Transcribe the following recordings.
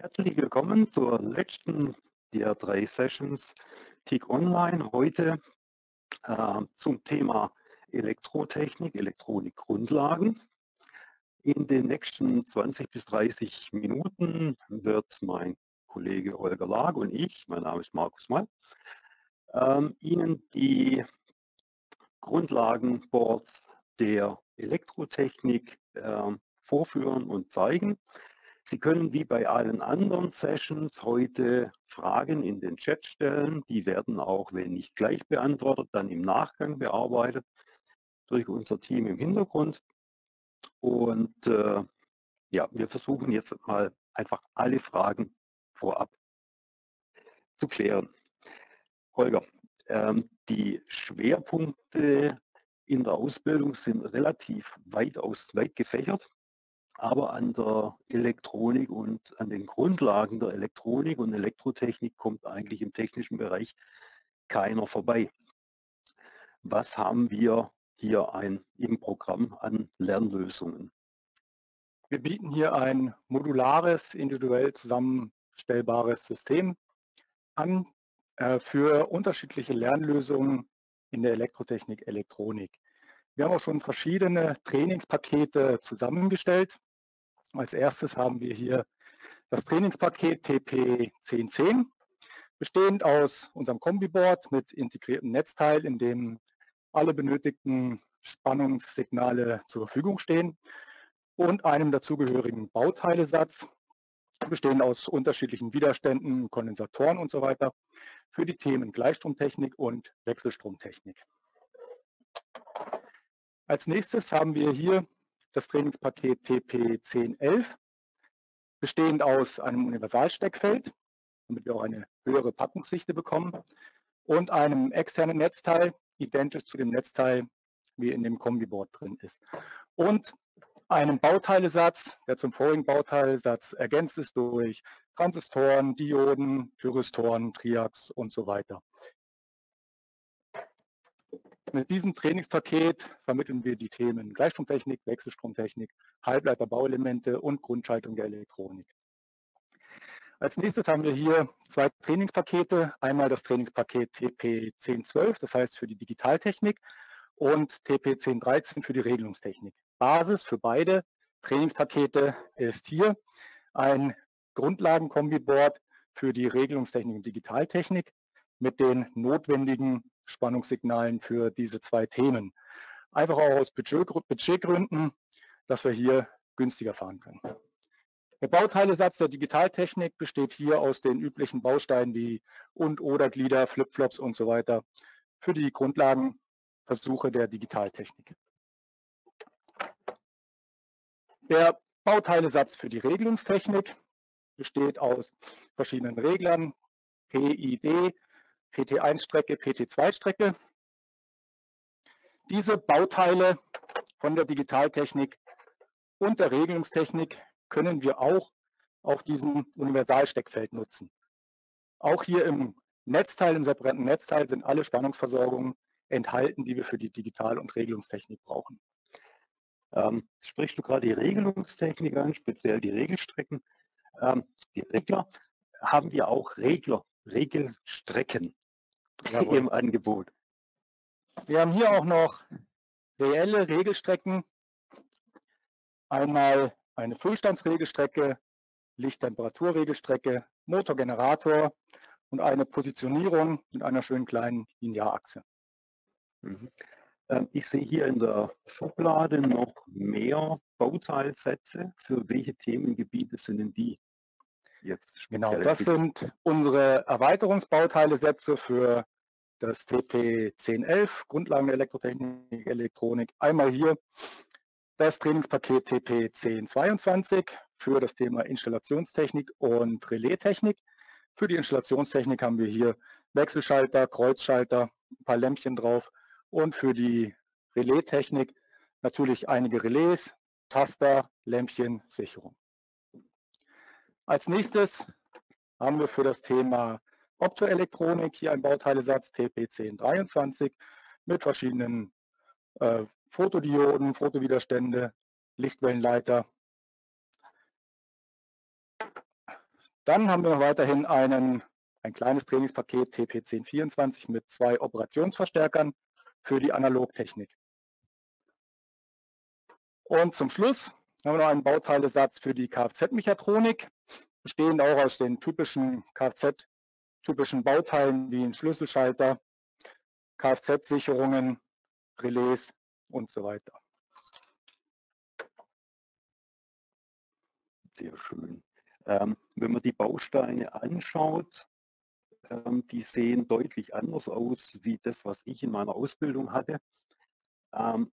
Herzlich willkommen zur letzten der drei Sessions TIC Online. Heute äh, zum Thema Elektrotechnik, Elektronikgrundlagen. In den nächsten 20 bis 30 Minuten wird mein Kollege Holger Lag und ich, mein Name ist Markus Mall, ähm, Ihnen die Grundlagenboards der Elektrotechnik äh, vorführen und zeigen. Sie können wie bei allen anderen Sessions heute Fragen in den Chat stellen. Die werden auch, wenn nicht gleich beantwortet, dann im Nachgang bearbeitet durch unser Team im Hintergrund. Und äh, ja, wir versuchen jetzt mal einfach alle Fragen vorab zu klären. Holger, ähm, die Schwerpunkte in der Ausbildung sind relativ weit aus, weit gefächert aber an der Elektronik und an den Grundlagen der Elektronik und Elektrotechnik kommt eigentlich im technischen Bereich keiner vorbei. Was haben wir hier ein, im Programm an Lernlösungen? Wir bieten hier ein modulares, individuell zusammenstellbares System an äh, für unterschiedliche Lernlösungen in der Elektrotechnik, Elektronik. Wir haben auch schon verschiedene Trainingspakete zusammengestellt. Als erstes haben wir hier das Trainingspaket TP1010, bestehend aus unserem Kombiboard mit integriertem Netzteil, in dem alle benötigten Spannungssignale zur Verfügung stehen und einem dazugehörigen Bauteilesatz, bestehend aus unterschiedlichen Widerständen, Kondensatoren und so weiter, für die Themen Gleichstromtechnik und Wechselstromtechnik. Als nächstes haben wir hier das Trainingspaket TP1011, bestehend aus einem Universalsteckfeld, damit wir auch eine höhere Packungsdichte bekommen, und einem externen Netzteil, identisch zu dem Netzteil, wie in dem Kombiboard drin ist. Und einem Bauteilesatz, der zum vorigen Bauteilesatz ergänzt ist durch Transistoren, Dioden, Thyristoren, Triax und so weiter. Mit diesem Trainingspaket vermitteln wir die Themen Gleichstromtechnik, Wechselstromtechnik, Halbleiterbauelemente und Grundschaltung der Elektronik. Als nächstes haben wir hier zwei Trainingspakete. Einmal das Trainingspaket TP1012, das heißt für die Digitaltechnik, und TP1013 für die Regelungstechnik. Basis für beide Trainingspakete ist hier ein Grundlagenkombiboard für die Regelungstechnik und Digitaltechnik mit den notwendigen Spannungssignalen für diese zwei Themen. Einfach auch aus Budgetgründen, dass wir hier günstiger fahren können. Der Bauteilesatz der Digitaltechnik besteht hier aus den üblichen Bausteinen wie und oder Glieder, Flipflops und so weiter für die Grundlagenversuche der Digitaltechnik. Der Bauteilesatz für die Regelungstechnik besteht aus verschiedenen Reglern, PID, PT1-Strecke, PT2-Strecke. Diese Bauteile von der Digitaltechnik und der Regelungstechnik können wir auch auf diesem Universalsteckfeld nutzen. Auch hier im Netzteil, im separaten Netzteil sind alle Spannungsversorgungen enthalten, die wir für die Digital- und Regelungstechnik brauchen. Ähm, sprichst du gerade die Regelungstechnik an, speziell die Regelstrecken. Ähm, die Regler haben wir auch Regler, Regelstrecken Jawohl. im Angebot. Wir haben hier auch noch reelle Regelstrecken. Einmal eine Füllstandsregelstrecke, Lichttemperaturregelstrecke, Motorgenerator und eine Positionierung mit einer schönen kleinen Linearachse. Mhm. Ähm, ich sehe hier in der Schublade noch mehr Bauteilsätze. Für welche Themengebiete sind denn die? Jetzt Genau, das sind unsere Erweiterungsbauteile-Sätze für das TP1011, Grundlagen der Elektrotechnik, Elektronik. Einmal hier das Trainingspaket TP1022 für das Thema Installationstechnik und Relaistechnik. Für die Installationstechnik haben wir hier Wechselschalter, Kreuzschalter, ein paar Lämpchen drauf und für die Relaistechnik natürlich einige Relais, Taster, Lämpchen, Sicherung. Als nächstes haben wir für das Thema Optoelektronik hier einen Bauteilesatz TP1023 mit verschiedenen äh, Fotodioden, Fotowiderstände, Lichtwellenleiter. Dann haben wir noch weiterhin einen, ein kleines Trainingspaket TP1024 mit zwei Operationsverstärkern für die Analogtechnik. Und zum Schluss haben wir noch einen Bauteilesatz für die Kfz-Mechatronik, bestehend auch aus den typischen Kfz-typischen Bauteilen wie ein Schlüsselschalter, Kfz-Sicherungen, Relais und so weiter. Sehr schön. Ähm, wenn man die Bausteine anschaut, ähm, die sehen deutlich anders aus wie das, was ich in meiner Ausbildung hatte. Ähm,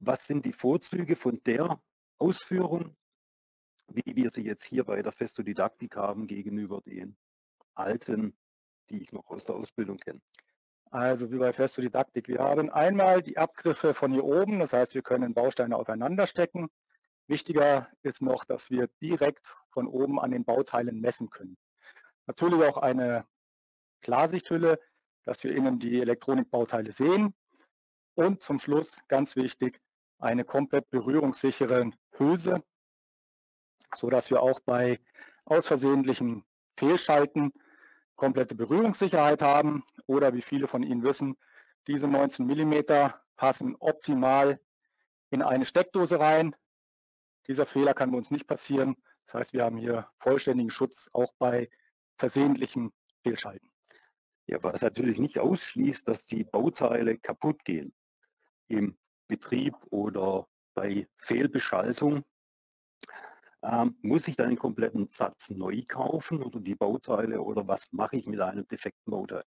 was sind die Vorzüge von der Ausführung, wie wir sie jetzt hier bei der Festodidaktik haben, gegenüber den alten, die ich noch aus der Ausbildung kenne? Also wie bei Festodidaktik. Wir haben einmal die Abgriffe von hier oben, das heißt, wir können Bausteine aufeinander stecken. Wichtiger ist noch, dass wir direkt von oben an den Bauteilen messen können. Natürlich auch eine Klarsichthülle, dass wir innen die Elektronikbauteile sehen. Und zum Schluss, ganz wichtig, eine komplett berührungssichere Hülse, sodass wir auch bei ausversehentlichen Fehlschalten komplette Berührungssicherheit haben oder wie viele von Ihnen wissen, diese 19 mm passen optimal in eine Steckdose rein. Dieser Fehler kann bei uns nicht passieren. Das heißt, wir haben hier vollständigen Schutz auch bei versehentlichem Fehlschalten. Ja, was natürlich nicht ausschließt, dass die Bauteile kaputt gehen im Betrieb oder bei Fehlbeschaltung. Ähm, muss ich dann einen kompletten Satz neu kaufen oder die Bauteile oder was mache ich mit einem defekten Bauteil?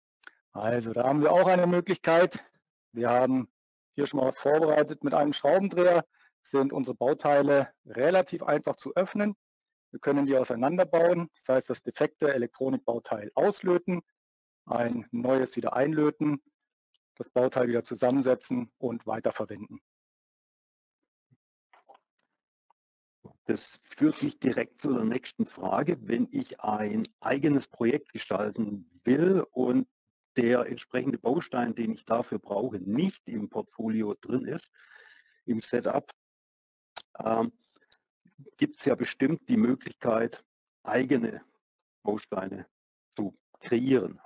Also da haben wir auch eine Möglichkeit. Wir haben hier schon mal was vorbereitet mit einem Schraubendreher sind unsere Bauteile relativ einfach zu öffnen. Wir können die auseinanderbauen, das heißt das defekte Elektronikbauteil auslöten, ein neues wieder einlöten, das Bauteil wieder zusammensetzen und weiterverwenden. Das führt mich direkt zu der nächsten Frage. Wenn ich ein eigenes Projekt gestalten will und der entsprechende Baustein, den ich dafür brauche, nicht im Portfolio drin ist, im Setup, ähm, gibt es ja bestimmt die Möglichkeit, eigene Bausteine zu kreieren.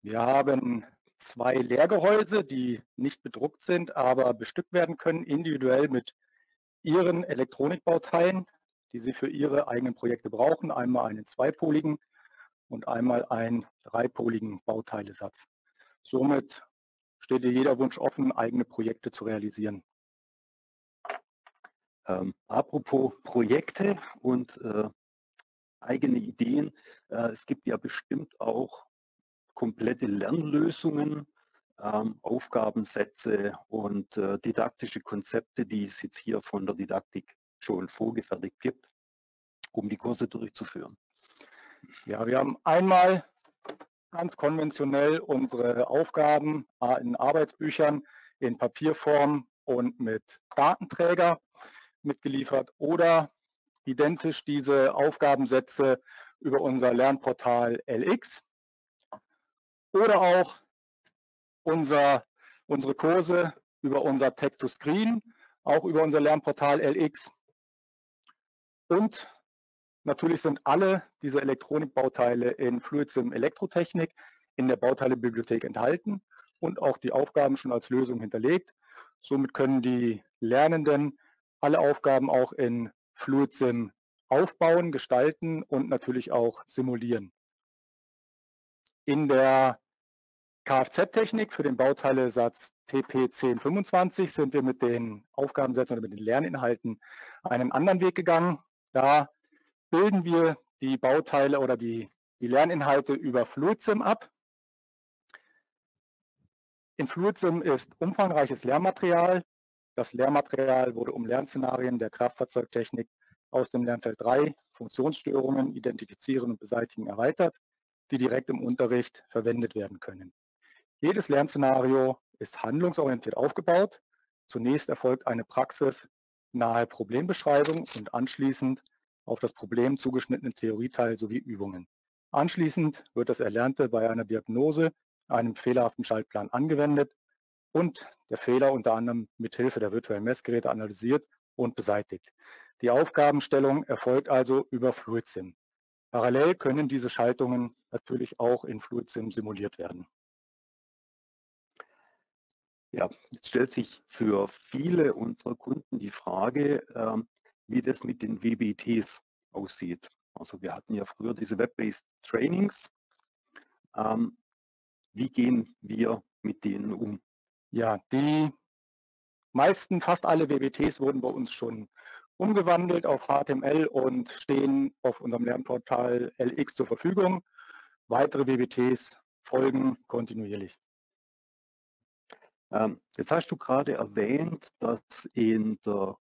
Wir haben zwei Lehrgehäuse, die nicht bedruckt sind, aber bestückt werden können, individuell mit Ihren Elektronikbauteilen, die Sie für Ihre eigenen Projekte brauchen. Einmal einen zweipoligen und einmal einen dreipoligen Bauteilesatz. Somit steht dir jeder Wunsch offen, eigene Projekte zu realisieren. Ähm, apropos Projekte und äh, eigene Ideen, äh, es gibt ja bestimmt auch komplette Lernlösungen, Aufgabensätze und äh, didaktische Konzepte, die es jetzt hier von der Didaktik schon vorgefertigt gibt, um die Kurse durchzuführen. Ja, wir haben einmal ganz konventionell unsere Aufgaben in Arbeitsbüchern in Papierform und mit Datenträger mitgeliefert oder identisch diese Aufgabensätze über unser Lernportal LX oder auch unser, unsere Kurse über unser Tech-to-Screen, auch über unser Lernportal LX. Und natürlich sind alle diese Elektronikbauteile in FluidSim Elektrotechnik in der Bauteilebibliothek enthalten und auch die Aufgaben schon als Lösung hinterlegt. Somit können die Lernenden alle Aufgaben auch in FluidSim aufbauen, gestalten und natürlich auch simulieren. In der Kfz-Technik für den Bauteilesatz TP1025 sind wir mit den Aufgabensätzen oder mit den Lerninhalten einen anderen Weg gegangen. Da bilden wir die Bauteile oder die, die Lerninhalte über FluidSim ab. In FluidSim ist umfangreiches Lehrmaterial das Lehrmaterial wurde um Lernszenarien der Kraftfahrzeugtechnik aus dem Lernfeld 3 Funktionsstörungen identifizieren und beseitigen erweitert, die direkt im Unterricht verwendet werden können. Jedes Lernszenario ist handlungsorientiert aufgebaut. Zunächst erfolgt eine praxisnahe Problembeschreibung und anschließend auf das Problem zugeschnittene Theorieteil sowie Übungen. Anschließend wird das Erlernte bei einer Diagnose, einem fehlerhaften Schaltplan angewendet und der Fehler unter anderem mit Hilfe der virtuellen Messgeräte analysiert und beseitigt. Die Aufgabenstellung erfolgt also über FluidSim. Parallel können diese Schaltungen natürlich auch in FluidSim simuliert werden. Ja, jetzt stellt sich für viele unserer Kunden die Frage, ähm, wie das mit den WBTs aussieht. Also wir hatten ja früher diese Web-Based Trainings. Ähm, wie gehen wir mit denen um? Ja, die meisten, fast alle WBTs wurden bei uns schon umgewandelt auf HTML und stehen auf unserem Lernportal LX zur Verfügung. Weitere WBTs folgen kontinuierlich. Ähm, jetzt hast du gerade erwähnt, dass in der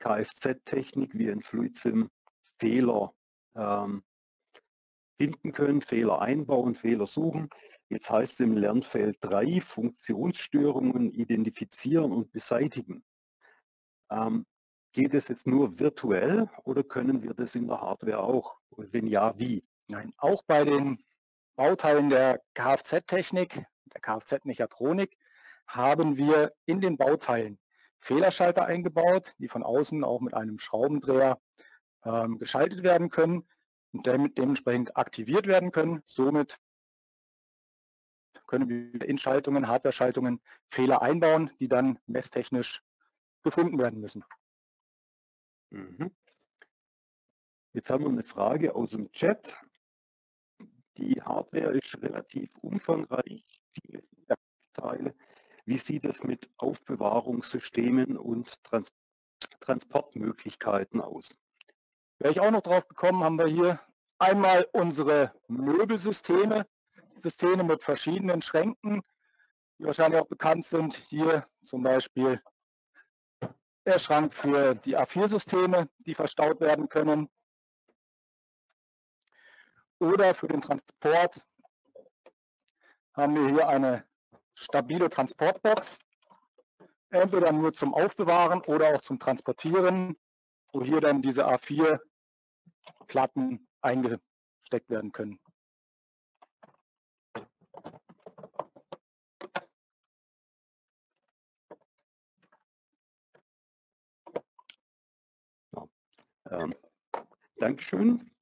Kfz-Technik wie in FluidSim Fehler ähm, finden können, Fehler einbauen, Fehler suchen. Jetzt heißt es im Lernfeld 3 Funktionsstörungen identifizieren und beseitigen. Ähm, geht es jetzt nur virtuell oder können wir das in der Hardware auch? Und wenn ja, wie? Nein, auch bei den Bauteilen der Kfz-Technik, der Kfz-Mechatronik, haben wir in den Bauteilen Fehlerschalter eingebaut, die von außen auch mit einem Schraubendreher ähm, geschaltet werden können und damit dementsprechend aktiviert werden können. Somit können wir in Schaltungen, Hardware-Schaltungen Fehler einbauen, die dann messtechnisch gefunden werden müssen. Mhm. Jetzt haben wir eine Frage aus dem Chat. Die Hardware ist relativ umfangreich, viele Teile. Wie sieht es mit Aufbewahrungssystemen und Trans Transportmöglichkeiten aus? Wäre ich auch noch drauf gekommen, haben wir hier einmal unsere Möbelsysteme, Systeme mit verschiedenen Schränken, die wahrscheinlich auch bekannt sind. Hier zum Beispiel der Schrank für die A4-Systeme, die verstaut werden können. Oder für den Transport haben wir hier eine stabile Transportbox, entweder nur zum Aufbewahren oder auch zum Transportieren, wo hier dann diese A4-Platten eingesteckt werden können. Ähm, Dankeschön.